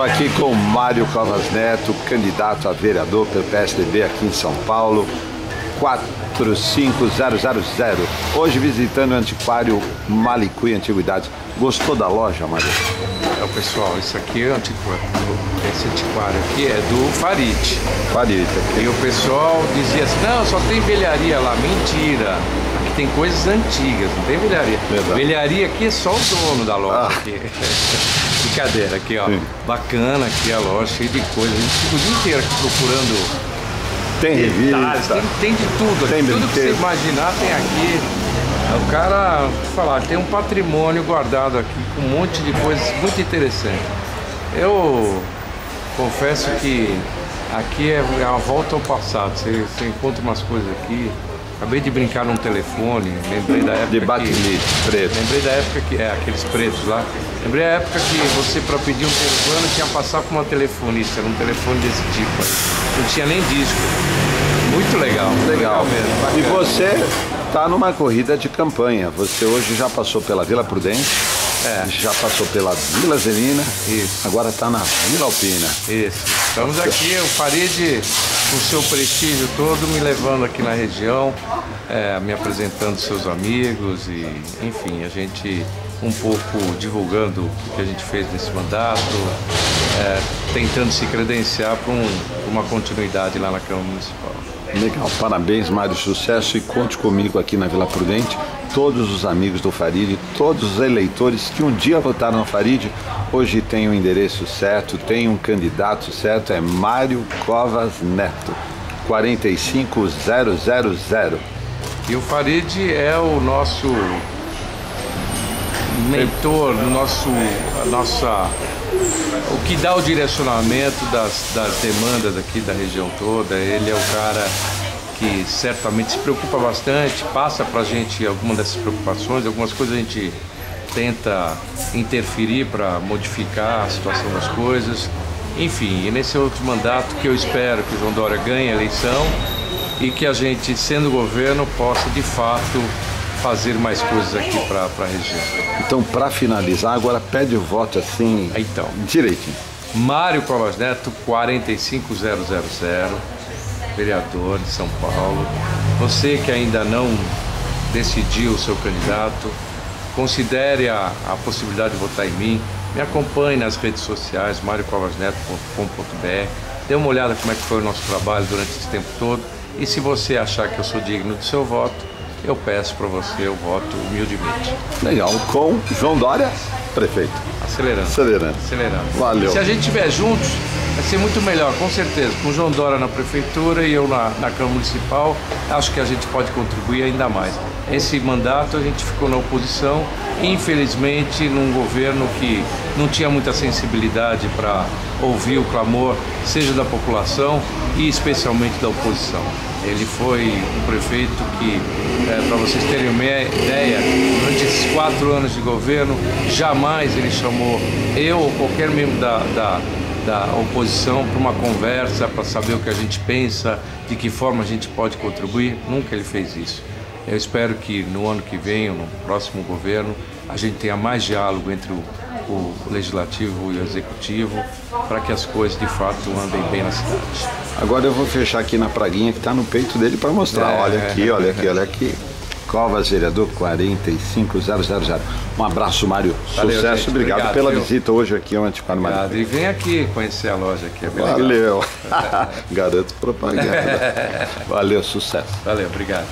Estou aqui com Mário Covas Neto, candidato a vereador pelo PSDB aqui em São Paulo, 45000. Hoje visitando o antiquário Malicuí Antiguidades. Gostou da loja, Mário? É, pessoal, isso aqui é antiquário. Esse antiquário aqui é do Farid. Farid. E o pessoal dizia assim, não, só tem velharia lá. Mentira. Aqui tem coisas antigas, não tem velharia. Verdade. Velharia aqui é só o dono da loja. Ah. Brincadeira, aqui ó. Sim. Bacana aqui a loja, cheia de coisas. A gente fica o dia inteiro aqui procurando Tem detalhes, revista. tem, tem de tudo aqui. Tem tudo que você imaginar tem aqui. O cara, falar, tem um patrimônio guardado aqui com um monte de coisas muito interessantes. Eu confesso que aqui é a volta ao passado. Você, você encontra umas coisas aqui. Acabei de brincar num telefone, lembrei da época. De batimite, preto. Lembrei da época que. É, aqueles pretos lá. Lembrei da época que você, para pedir um telefone, tinha que passar por uma telefonista. Era um telefone desse tipo. aí. Não tinha nem disco. Muito legal. Legal. mesmo. E você está numa corrida de campanha. Você hoje já passou pela Vila Prudente, É. já passou pela Vila Zelina, Isso. agora está na Vila Alpina. Isso. Estamos aqui, o Farid, com seu prestígio todo, me levando aqui na região, é, me apresentando seus amigos e, enfim, a gente um pouco divulgando o que a gente fez nesse mandato, é, tentando se credenciar para um- uma continuidade lá na Câmara Municipal. Legal, parabéns, Mário, sucesso e conte comigo aqui na Vila Prudente. Todos os amigos do Farid, todos os eleitores que um dia votaram no Farid, hoje tem o endereço certo, tem um candidato certo, é Mário Covas Neto, 45000. E o Farid é o nosso mentor, o nosso, a nossa, o que dá o direcionamento das, das demandas aqui da região toda. Ele é o cara que certamente se preocupa bastante, passa para a gente algumas dessas preocupações, algumas coisas a gente tenta interferir para modificar a situação das coisas. Enfim, e nesse outro mandato que eu espero que o João Dória ganhe a eleição e que a gente, sendo governo, possa de fato fazer mais coisas aqui para a região. Então, para finalizar, agora pede o voto assim, Então. direitinho. Mário Covas Neto, 45000, vereador de São Paulo. Você que ainda não decidiu o seu candidato, considere a, a possibilidade de votar em mim. Me acompanhe nas redes sociais, mariocovasneto.com.br. Dê uma olhada como é que foi o nosso trabalho durante esse tempo todo. E se você achar que eu sou digno do seu voto, eu peço para você o voto humildemente. Legal, com João Dória, prefeito. Acelerando. Acelerando. Acelerando. Valeu. Se a gente estiver juntos, vai ser muito melhor, com certeza. Com o João Dória na prefeitura e eu na, na Câmara Municipal, acho que a gente pode contribuir ainda mais. Esse mandato a gente ficou na oposição, infelizmente num governo que não tinha muita sensibilidade para ouvir o clamor, seja da população e especialmente da oposição. Ele foi um prefeito que, para vocês terem uma ideia, durante esses quatro anos de governo, jamais ele chamou eu ou qualquer membro da, da, da oposição para uma conversa, para saber o que a gente pensa, de que forma a gente pode contribuir. Nunca ele fez isso. Eu espero que no ano que vem, ou no próximo governo, a gente tenha mais diálogo entre o, o legislativo e o executivo, para que as coisas de fato andem bem na cidade. Agora eu vou fechar aqui na praguinha que está no peito dele para mostrar. É. Olha aqui, olha aqui, olha aqui. Covas Vereador 45000. Um abraço, Mário. Valeu, Sucesso, gente. obrigado, Obrigado, pela viu? visita hoje aqui ao Antiquário Mário. Obrigado. E vem aqui conhecer a loja aqui, é bem. Valeu. Garoto propaganda. Valeu, sucesso. Valeu, obrigado.